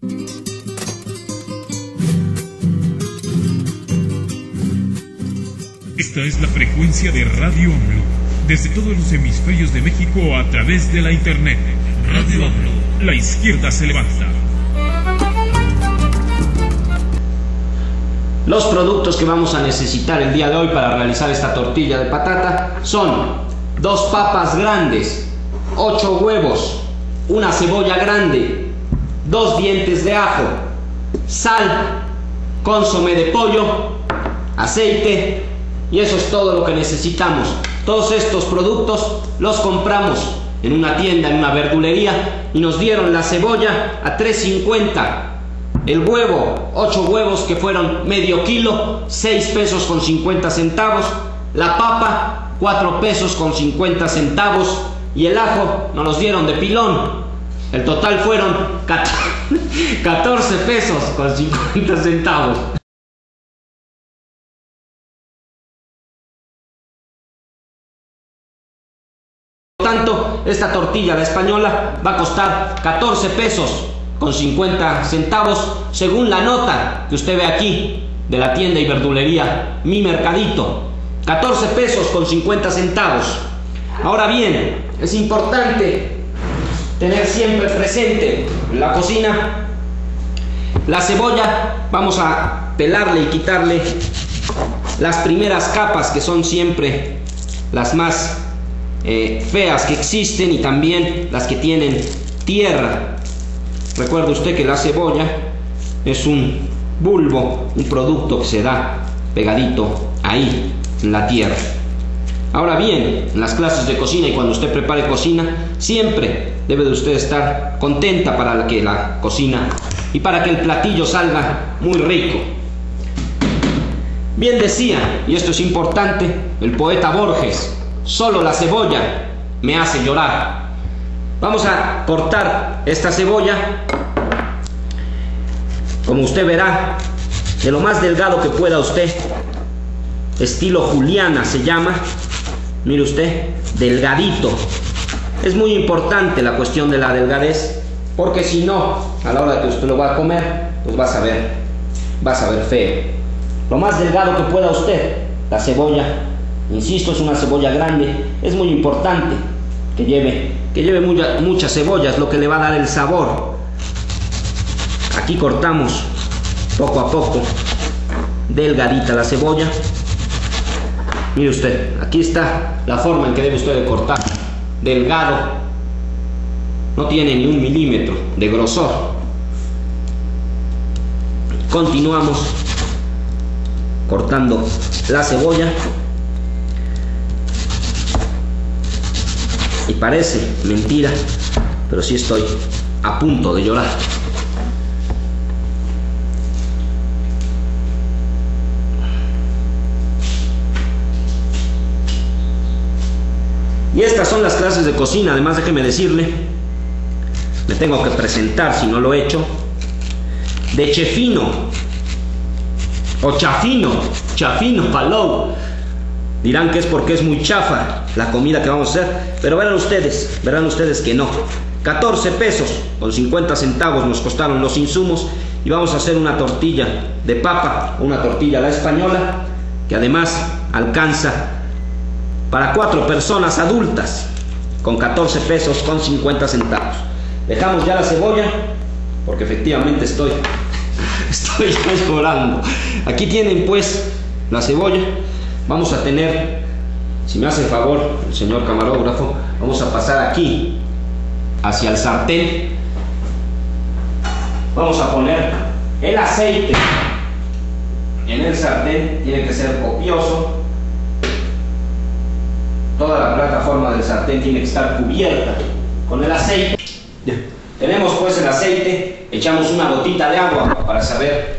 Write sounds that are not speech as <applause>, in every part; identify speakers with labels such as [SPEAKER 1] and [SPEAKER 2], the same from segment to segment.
[SPEAKER 1] Esta es la frecuencia de Radio AMLO, desde todos los hemisferios de México a través de la Internet. Radio AMLO, la izquierda se levanta.
[SPEAKER 2] Los productos que vamos a necesitar el día de hoy para realizar esta tortilla de patata son dos papas grandes, ocho huevos, una cebolla grande, dos dientes de ajo, sal, consomé de pollo, aceite y eso es todo lo que necesitamos. Todos estos productos los compramos en una tienda, en una verdulería y nos dieron la cebolla a 3.50 el huevo, 8 huevos que fueron medio kilo, 6 pesos con 50 centavos. La papa, 4 pesos con 50 centavos. Y el ajo nos los dieron de pilón. El total fueron 14 <laughs> pesos con 50 centavos. Por tanto, esta tortilla, la española, va a costar 14 pesos con 50 centavos según la nota que usted ve aquí de la tienda y verdulería Mi Mercadito. 14 pesos con 50 centavos. Ahora bien, es importante tener siempre presente en la cocina la cebolla. Vamos a pelarle y quitarle las primeras capas que son siempre las más eh, feas que existen y también las que tienen tierra. Recuerde usted que la cebolla es un bulbo, un producto que se da pegadito ahí, en la tierra. Ahora bien, en las clases de cocina y cuando usted prepare cocina, siempre debe de usted estar contenta para que la cocina y para que el platillo salga muy rico. Bien decía, y esto es importante, el poeta Borges, solo la cebolla me hace llorar. Vamos a cortar esta cebolla, como usted verá, de lo más delgado que pueda usted, estilo juliana se llama, mire usted, delgadito. Es muy importante la cuestión de la delgadez, porque si no, a la hora que usted lo va a comer, pues va a saber, va a saber feo. Lo más delgado que pueda usted, la cebolla, insisto, es una cebolla grande, es muy importante que lleve, que lleve mucha, muchas cebollas, lo que le va a dar el sabor. Aquí cortamos poco a poco, delgadita la cebolla. Mire usted, aquí está la forma en que debe usted de cortar. Delgado, no tiene ni un milímetro de grosor. Continuamos cortando la cebolla Y parece mentira, pero sí estoy a punto de llorar. Y estas son las clases de cocina, además déjeme decirle, me tengo que presentar si no lo he hecho, de chefino, o chafino, chafino, palou, Dirán que es porque es muy chafa la comida que vamos a hacer, pero verán ustedes, verán ustedes que no. 14 pesos con 50 centavos nos costaron los insumos y vamos a hacer una tortilla de papa, una tortilla a la española, que además alcanza para cuatro personas adultas con 14 pesos con 50 centavos. Dejamos ya la cebolla porque efectivamente estoy <laughs> estoy llorando. Aquí tienen pues la cebolla Vamos a tener, si me hace el favor el señor camarógrafo, vamos a pasar aquí hacia el sartén. Vamos a poner el aceite en el sartén, tiene que ser copioso. Toda la plataforma del sartén tiene que estar cubierta con el aceite. Tenemos pues el aceite, echamos una gotita de agua para saber,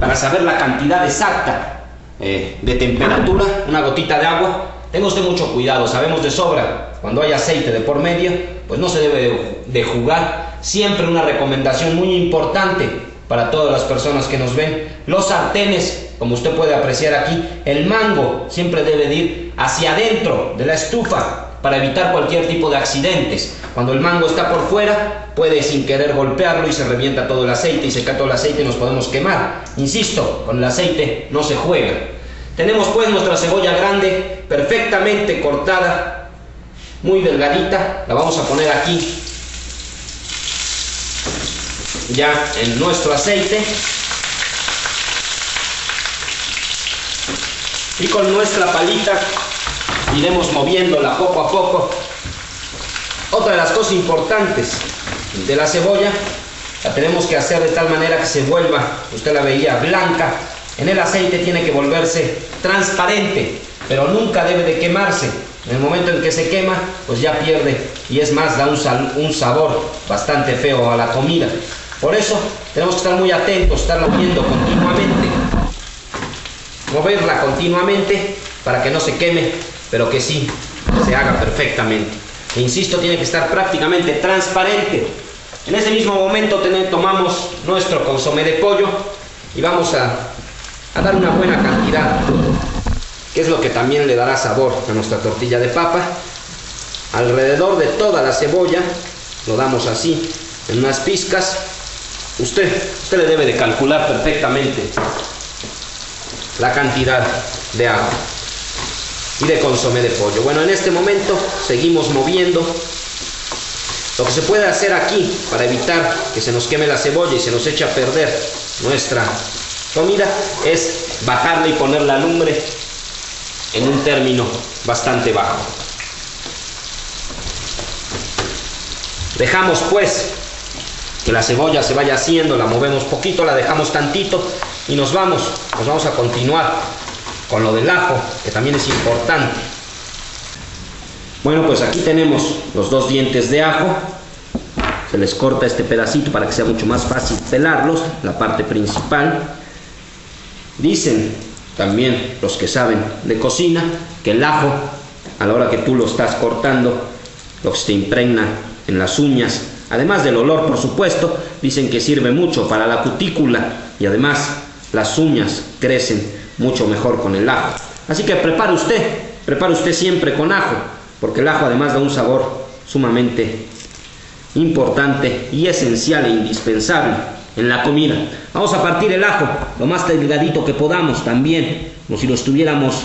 [SPEAKER 2] para saber la cantidad exacta eh, de temperatura, una gotita de agua. Tenga usted mucho cuidado, sabemos de sobra, cuando hay aceite de por medio, pues no se debe de jugar. Siempre una recomendación muy importante para todas las personas que nos ven. Los sartenes, como usted puede apreciar aquí, el mango siempre debe de ir hacia adentro de la estufa para evitar cualquier tipo de accidentes. Cuando el mango está por fuera, puede sin querer golpearlo y se revienta todo el aceite y se cae todo el aceite y nos podemos quemar. Insisto, con el aceite no se juega. Tenemos pues nuestra cebolla grande, perfectamente cortada, muy delgadita. La vamos a poner aquí, ya en nuestro aceite. Y con nuestra palita iremos moviéndola poco a poco. Otra de las cosas importantes de la cebolla, la tenemos que hacer de tal manera que se vuelva, usted la veía, blanca. En el aceite tiene que volverse transparente, pero nunca debe de quemarse. En el momento en que se quema, pues ya pierde y es más, da un, un sabor bastante feo a la comida. Por eso tenemos que estar muy atentos, estarla viendo continuamente, moverla continuamente para que no se queme pero que sí se haga perfectamente. E insisto, tiene que estar prácticamente transparente. En ese mismo momento tomamos nuestro consomé de pollo y vamos a, dar una buena cantidad, que es lo que también le dará sabor a nuestra tortilla de papa. Alrededor de toda la cebolla, lo damos así, en unas pizcas. Usted, usted le debe de calcular perfectamente la cantidad de agua y de consomé de pollo. Bueno, en este momento seguimos moviendo. Lo que se puede hacer aquí para evitar que se nos queme la cebolla y se nos eche a perder nuestra comida es bajarla y poner la lumbre en un término bastante bajo. Dejamos pues que la cebolla se vaya haciendo, la movemos poquito, la dejamos tantito y nos vamos, nos vamos a continuar con lo del ajo, que también es importante. Bueno, pues aquí tenemos los dos dientes de ajo. Se les corta este pedacito para que sea mucho más fácil pelarlos, la parte principal. Dicen también los que saben de cocina que el ajo, a la hora que tú lo estás cortando, lo que se impregna en las uñas, además del olor por supuesto, dicen que sirve mucho para la cutícula y además las uñas crecen mucho mejor con el ajo. Así que prepare usted, prepare usted siempre con ajo, porque el ajo además da un sabor sumamente importante y esencial e indispensable en la comida. Vamos a partir el ajo lo más delgadito que podamos también, como si lo estuviéramos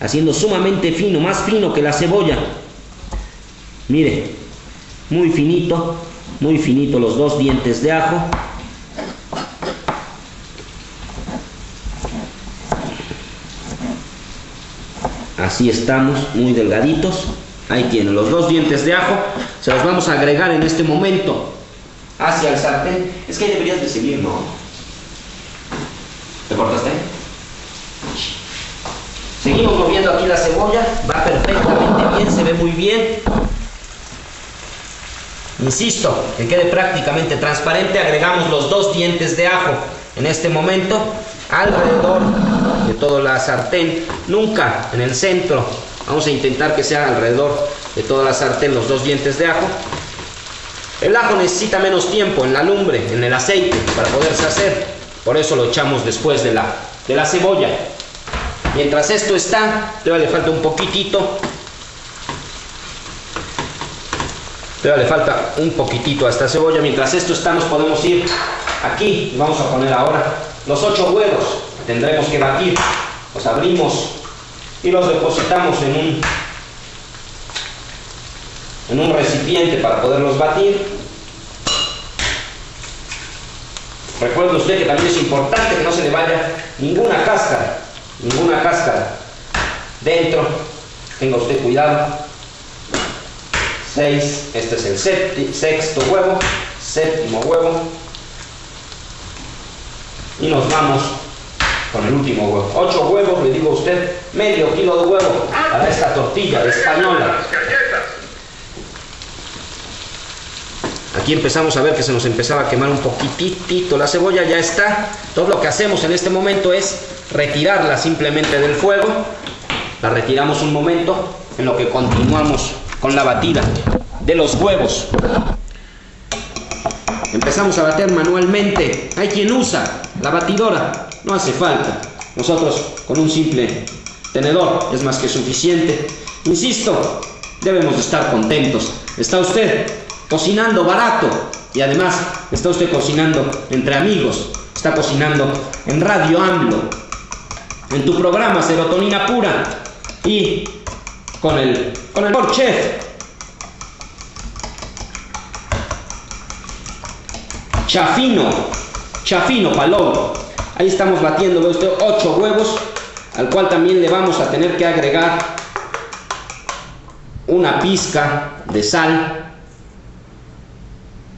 [SPEAKER 2] haciendo sumamente fino, más fino que la cebolla. Mire, muy finito, muy finito los dos dientes de ajo. Así estamos, muy delgaditos. Ahí tienen los dos dientes de ajo. Se los vamos a agregar en este momento hacia el sartén. Es que deberías de seguir, ¿no? ¿Te cortaste? Seguimos moviendo aquí la cebolla. Va perfectamente bien, se ve muy bien. Insisto, que quede prácticamente transparente. Agregamos los dos dientes de ajo en este momento alrededor de toda la sartén, nunca en el centro. Vamos a intentar que sea alrededor de toda la sartén los dos dientes de ajo. El ajo necesita menos tiempo en la lumbre, en el aceite, para poderse hacer. Por eso lo echamos después de la, de la cebolla. Mientras esto está, todavía le falta un poquitito. Todavía le falta un poquitito a esta cebolla. Mientras esto está, nos podemos ir aquí. Vamos a poner ahora los ocho huevos tendremos que batir. Los abrimos y los depositamos en un, en un recipiente para poderlos batir. Recuerde usted que también es importante que no se le vaya ninguna cáscara, ninguna cáscara dentro. Tenga usted cuidado. Seis, este es el sexto huevo, séptimo huevo y nos vamos con el último huevo. Ocho huevos, le digo a usted, medio kilo de huevo para esta tortilla española. Aquí empezamos a ver que se nos empezaba a quemar un poquitito la cebolla, ya está. Todo lo que hacemos en este momento es retirarla simplemente del fuego. La retiramos un momento en lo que continuamos con la batida de los huevos. Empezamos a bater manualmente. Hay quien usa la batidora. No hace falta. Nosotros con un simple tenedor es más que suficiente. Insisto, debemos estar contentos. Está usted cocinando barato y además está usted cocinando entre amigos, está cocinando en Radio AMLO, en tu programa Serotonina Pura y con el, con el chef Chafino, Chafino Palón. Ahí estamos batiendo, ve usted, 8 huevos, al cual también le vamos a tener que agregar una pizca de sal.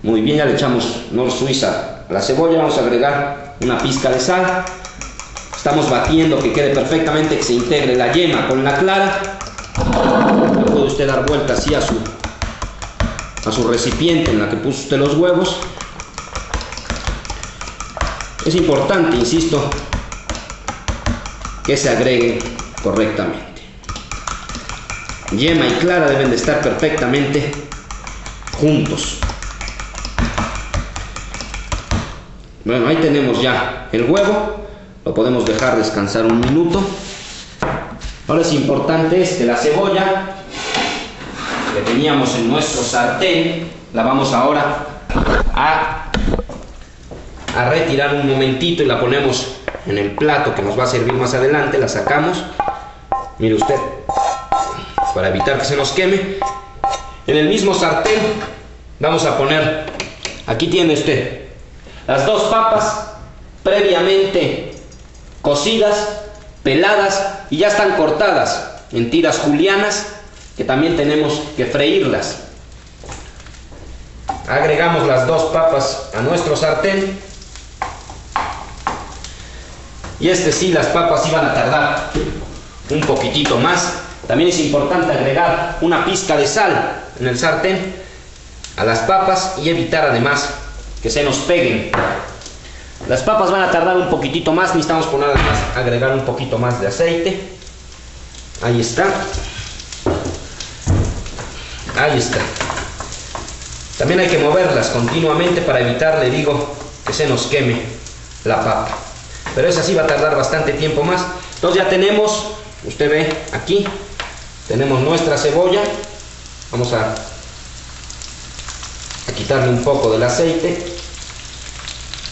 [SPEAKER 2] Muy bien, ya le echamos Nor Suiza a la cebolla, vamos a agregar una pizca de sal. Estamos batiendo que quede perfectamente, que se integre la yema con la clara. Usted dar vuelta así a su, a su recipiente en la que puso usted los huevos. Es importante, insisto, que se agreguen correctamente. Yema y clara deben de estar perfectamente juntos. Bueno, ahí tenemos ya el huevo. Lo podemos dejar descansar un minuto. Ahora es importante es que la cebolla que teníamos en nuestro sartén, la vamos ahora a, a retirar un momentito y la ponemos en el plato que nos va a servir más adelante. La sacamos. Mire usted, para evitar que se nos queme. En el mismo sartén vamos a poner, aquí tiene usted, las dos papas previamente cocidas, peladas y ya están cortadas en tiras julianas que también tenemos que freírlas. Agregamos las dos papas a nuestro sartén. Y este sí, las papas iban a tardar un poquitito más. También es importante agregar una pizca de sal en el sartén a las papas y evitar además que se nos peguen. Las papas van a tardar un poquitito más, necesitamos poner además, agregar un poquito más de aceite. Ahí está. Ahí está. También hay que moverlas continuamente para evitar, le digo, que se nos queme la papa. Pero esa sí va a tardar bastante tiempo más. Entonces ya tenemos, usted ve aquí, tenemos nuestra cebolla. Vamos a, a quitarle un poco del aceite.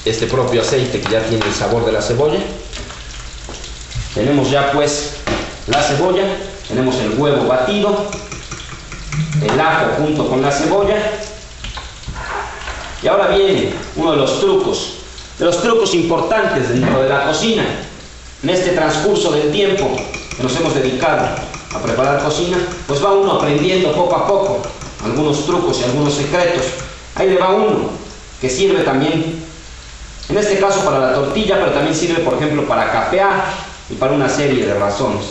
[SPEAKER 2] Este propio aceite que ya tiene el sabor de la cebolla. Tenemos ya pues la cebolla. Tenemos el huevo batido. El ajo junto con la cebolla. Y ahora viene uno de los trucos, de los trucos importantes dentro de la cocina. En este transcurso del tiempo que nos hemos dedicado a preparar cocina, pues va uno aprendiendo poco a poco algunos trucos y algunos secretos. Ahí le va uno que sirve también, en este caso para la tortilla, pero también sirve, por ejemplo, para capear y para una serie de razones.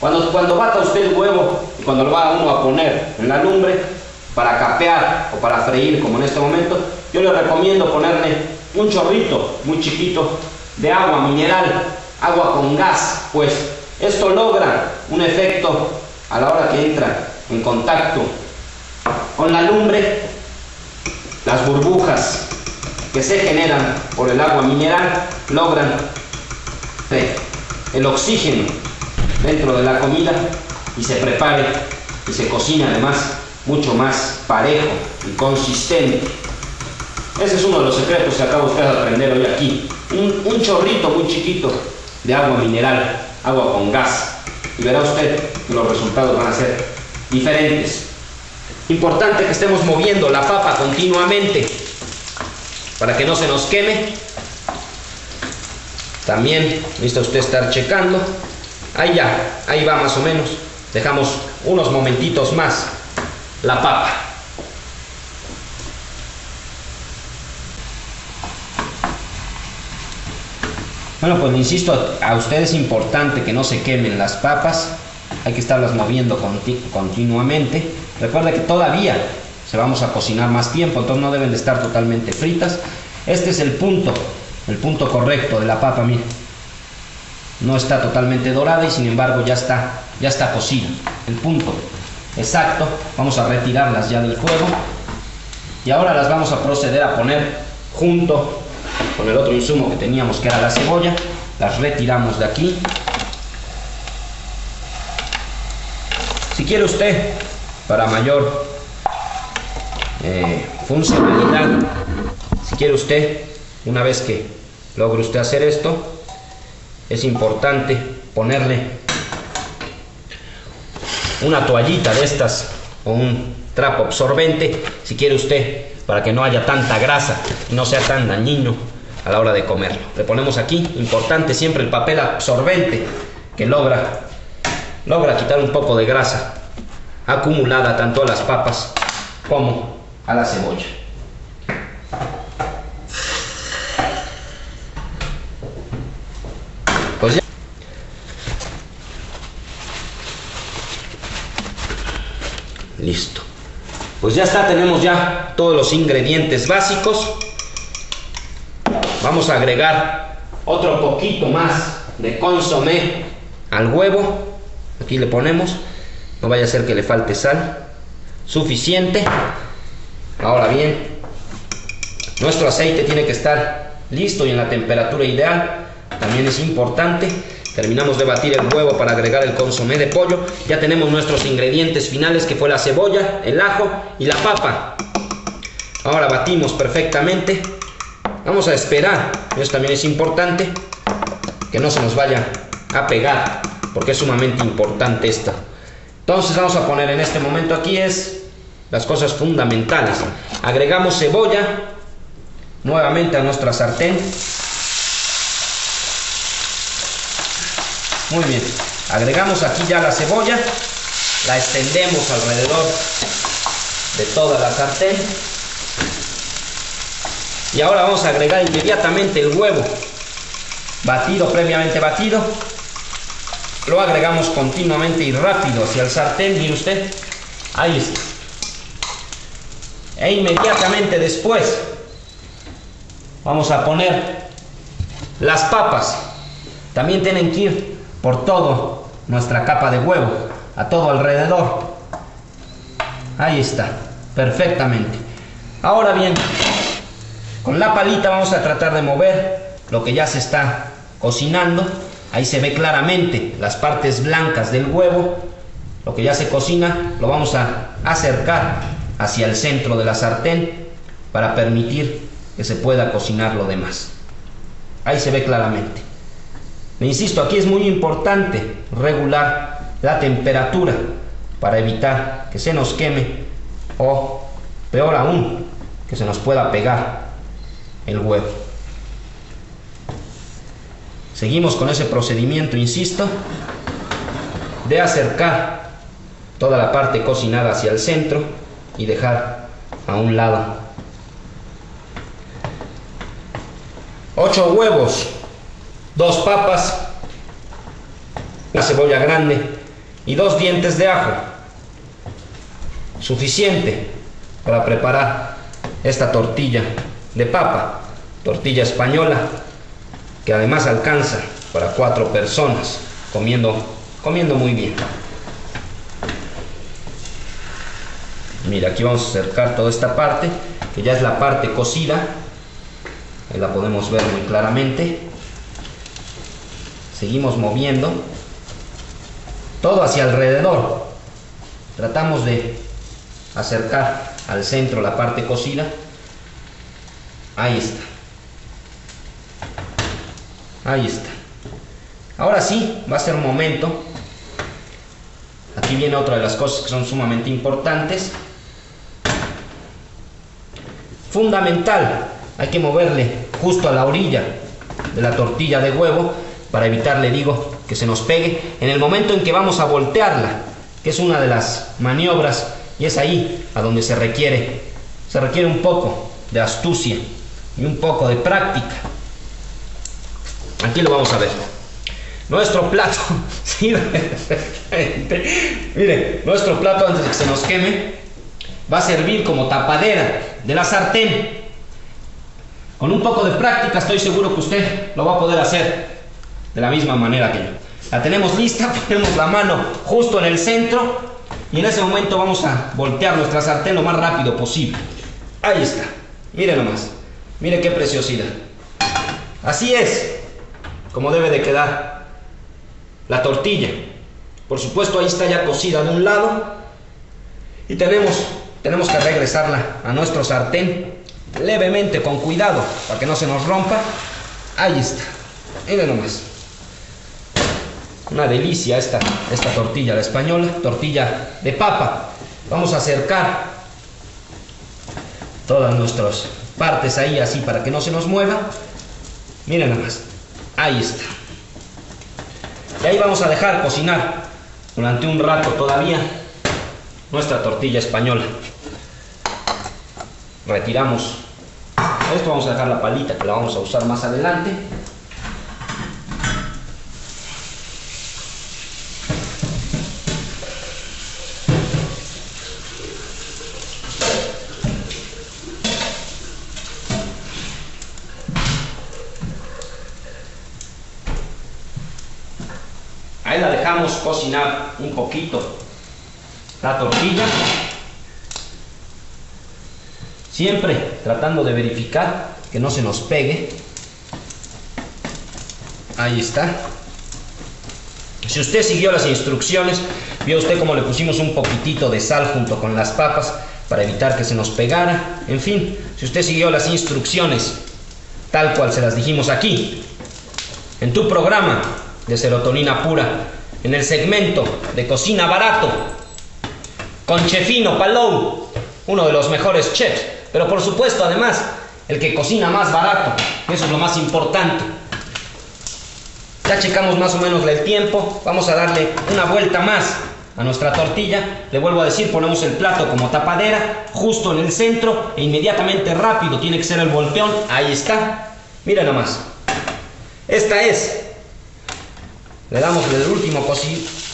[SPEAKER 2] Cuando, cuando bata usted el huevo y cuando lo va uno a poner en la lumbre, para capear o para freír, como en este momento, yo le recomiendo ponerle un chorrito muy chiquito de agua mineral, agua con gas, pues esto logra un efecto a la hora que entra en contacto con la lumbre, las burbujas que se generan por el agua mineral logran el oxígeno dentro de la comida y se prepare y se cocina además mucho más parejo y consistente. Ese es uno de los secretos que acaba usted de aprender hoy aquí. Un, chorrito muy chiquito de agua mineral agua con gas. Y verá usted que los resultados van a ser diferentes. Importante que estemos moviendo la papa continuamente para que no se nos queme. También necesita usted estar checando. Ahí ya, ahí va más o menos. Dejamos unos momentitos más la papa. Bueno, pues insisto, a ustedes es importante que no se quemen las papas, hay que estarlas moviendo continuamente. Recuerda que todavía se vamos a cocinar más tiempo, entonces no deben de estar totalmente fritas. Este es el punto, el punto correcto de la papa, miren. No está totalmente dorada y sin embargo ya está, ya está cocida. El punto exacto. Vamos a retirarlas ya del fuego. Y ahora las vamos a proceder a poner junto con el otro insumo que teníamos que era la cebolla. Las retiramos de aquí. Si quiere usted, para mayor eh, funcionalidad. Si quiere usted, una vez que logre usted hacer esto, es importante ponerle una toallita de estas o un trapo absorbente, si quiere usted, para que no haya tanta grasa y no sea tan dañino a la hora de comerlo. Le ponemos aquí, importante siempre el papel absorbente que logra, logra quitar un poco de grasa acumulada tanto a las papas como a la cebolla. Listo. Pues ya está, tenemos ya todos los ingredientes básicos. Vamos a agregar otro poquito más de consomé al huevo. Aquí le ponemos. No vaya a ser que le falte sal. Suficiente. Ahora bien, nuestro aceite tiene que estar listo y en la temperatura ideal. También es importante. Terminamos de batir el huevo para agregar el consomé de pollo. Ya tenemos nuestros ingredientes finales que fue la cebolla, el ajo y la papa. Ahora batimos perfectamente. Vamos a esperar, eso también es importante, que no se nos vaya a pegar, porque es sumamente importante esta. Entonces vamos a poner en este momento aquí es las cosas fundamentales. Agregamos cebolla nuevamente a nuestra sartén. Muy bien, agregamos aquí ya la cebolla, la extendemos alrededor de toda la sartén. Y ahora vamos a agregar inmediatamente el huevo batido, previamente batido. Lo agregamos continuamente y rápido hacia el sartén, mire usted. Ahí está. E inmediatamente después vamos a poner las papas. También tienen que ir por todo nuestra capa de huevo, a todo alrededor. Ahí está, perfectamente. Ahora bien, con la palita vamos a tratar de mover lo que ya se está cocinando. Ahí se ve claramente las partes blancas del huevo. Lo que ya se cocina lo vamos a acercar hacia el centro de la sartén para permitir que se pueda cocinar lo demás. Ahí se ve claramente. Me insisto, aquí es muy importante regular la temperatura para evitar que se nos queme o, peor aún, que se nos pueda pegar el huevo. Seguimos con ese procedimiento, insisto, de acercar toda la parte cocinada hacia el centro y dejar a un lado. Ocho huevos, dos papas, una cebolla grande y dos dientes de ajo. Suficiente para preparar esta tortilla de papa, tortilla española, que además alcanza para cuatro personas, comiendo, comiendo muy bien. Mira, aquí vamos a acercar toda esta parte, que ya es la parte cocida. Ahí la podemos ver muy claramente. Seguimos moviendo. Todo hacia alrededor. Tratamos de acercar al centro la parte cocida. Ahí está. Ahí está. Ahora sí, va a ser un momento. Aquí viene otra de las cosas que son sumamente importantes. Fundamental, hay que moverle justo a la orilla de la tortilla de huevo para evitar, le digo, que se nos pegue en el momento en que vamos a voltearla, que es una de las maniobras y es ahí a donde se requiere, se requiere un poco de astucia y un poco de práctica. Aquí lo vamos a ver. Nuestro plato, <laughs> sí, mire, nuestro plato antes de que se nos queme va a servir como tapadera de la sartén. Con un poco de práctica estoy seguro que usted lo va a poder hacer de la misma manera que yo. La tenemos lista, <laughs> ponemos la mano justo en el centro y en ese momento vamos a voltear nuestra sartén lo más rápido posible. Ahí está, mire nomás, mire qué preciosidad. Así es como debe de quedar la tortilla. Por supuesto ahí está ya cocida de un lado Y tenemos, tenemos que regresarla a nuestro sartén levemente, con cuidado, para que no se nos rompa. Ahí está. Miren nomás. Una delicia esta, esta tortilla la española, tortilla de papa. Vamos a acercar todas nuestras partes ahí así para que no se nos mueva. Miren nomás. Ahí está. Y ahí vamos a dejar cocinar durante un rato todavía nuestra tortilla española. Retiramos esto, vamos a dejar la palita que la vamos a usar más adelante. La dejamos cocinar un poquito la tortilla. Siempre tratando de verificar que no se nos pegue. Ahí está. Si usted siguió las instrucciones, vio usted cómo le pusimos un poquitito de sal junto con las papas para evitar que se nos pegara. En fin, si usted siguió las instrucciones tal cual se las dijimos aquí, en tu programa de serotonina pura, en el segmento de cocina barato, con Chefino Palou, uno de los mejores chefs, pero por supuesto además el que cocina más barato, eso es lo más importante. Ya checamos más o menos el tiempo, vamos a darle una vuelta más a nuestra tortilla. Le vuelvo a decir, ponemos el plato como tapadera, justo en el centro e inmediatamente rápido tiene que ser el volteón. Ahí está. Mira nomás. Esta es. Le damos el último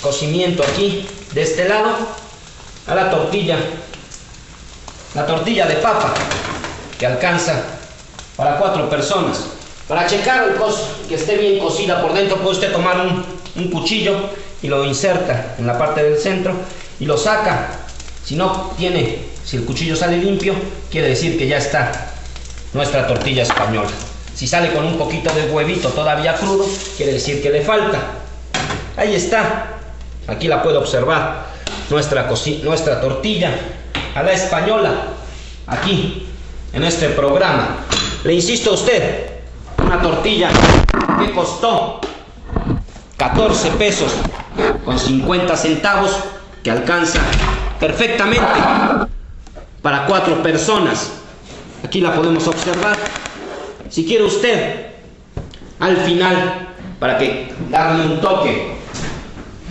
[SPEAKER 2] cocimiento aquí, de este lado a la tortilla, la tortilla de papa que alcanza para cuatro personas. Para checar el que esté bien cocida por dentro, puede usted tomar un, un cuchillo y lo inserta en la parte del centro y lo saca. Si no tiene, si el cuchillo sale limpio, quiere decir que ya está nuestra tortilla española. Si sale con un poquito de huevito todavía crudo, quiere decir que le falta. Ahí está. Aquí la puede observar nuestra, nuestra tortilla a la española aquí en este programa. Le insisto a usted, una tortilla que costó 14 pesos con 50 centavos que alcanza perfectamente para cuatro personas. Aquí la podemos observar. Si quiere usted, al final, para que darle un toque,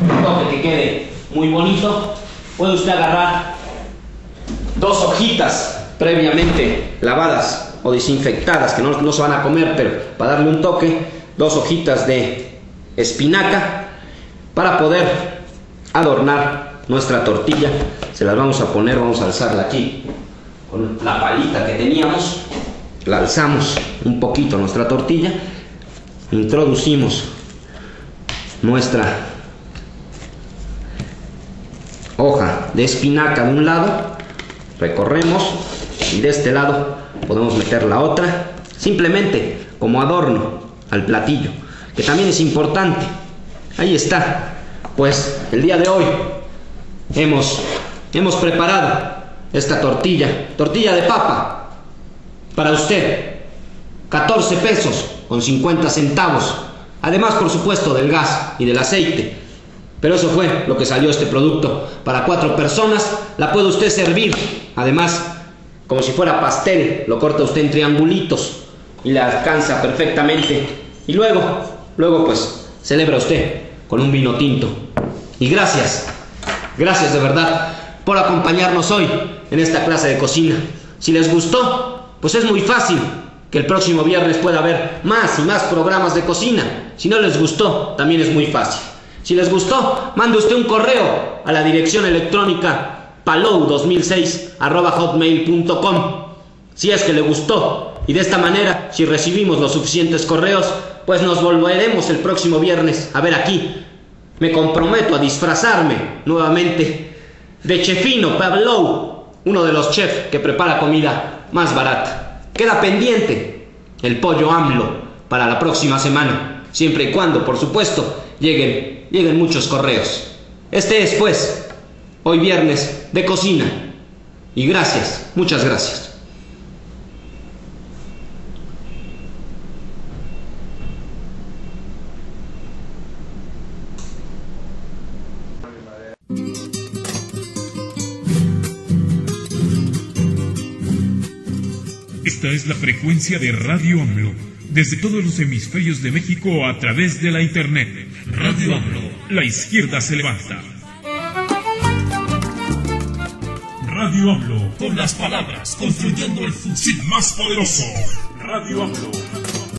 [SPEAKER 2] un toque que quede muy bonito, puede usted agarrar dos hojitas previamente lavadas o desinfectadas, que no, no se van a comer, pero para darle un toque, dos hojitas de espinaca para poder adornar nuestra tortilla. Se las vamos a poner, vamos a alzarla aquí con la palita que teníamos. La alzamos un poquito nuestra tortilla, introducimos nuestra de espinaca de un lado, recorremos y de este lado podemos meter la otra, simplemente como adorno al platillo, que también es importante. Ahí está. Pues el día de hoy hemos, hemos preparado esta tortilla, tortilla de papa, para usted. 14 pesos con 50 centavos. Además, por supuesto, del gas y del aceite. Pero eso fue lo que salió este producto. Para cuatro personas la puede usted servir. Además, como si fuera pastel, lo corta usted en triangulitos y la alcanza perfectamente. Y luego, luego pues, celebra usted con un vino tinto. Y gracias, gracias de verdad por acompañarnos hoy en esta clase de cocina. Si les gustó, pues es muy fácil que el próximo viernes pueda haber más y más programas de cocina. Si no les gustó, también es muy fácil. Si les gustó, mande usted un correo a la dirección electrónica palou2006 hotmail.com si es que le gustó. Y de esta manera, si recibimos los suficientes correos, pues nos volveremos el próximo viernes a ver aquí. Me comprometo a disfrazarme nuevamente de Chefino Pavlou, uno de los chefs que prepara comida más barata. Queda pendiente el pollo AMLO para la próxima semana, siempre y cuando, por supuesto, lleguen, lleguen muchos correos. Este es, pues, hoy viernes de cocina. Y gracias, muchas gracias.
[SPEAKER 1] Es la frecuencia de Radio AMLO, desde todos los hemisferios de México a través de la Internet. Radio AMLO, la izquierda se levanta. Radio AMLO, con las palabras, construyendo el fusil más poderoso. Radio AMLO.